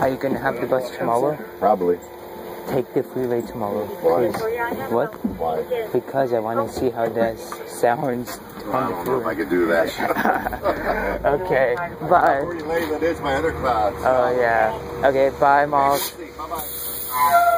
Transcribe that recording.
Are you gonna have the bus tomorrow? Probably. Take the freeway tomorrow, Why? please. What? Why? Because I want to see how that sounds I on the don't know if I could do that. okay, bye. Pretty late, but it's my other class. Oh yeah. Okay, bye, Mark. Bye-bye.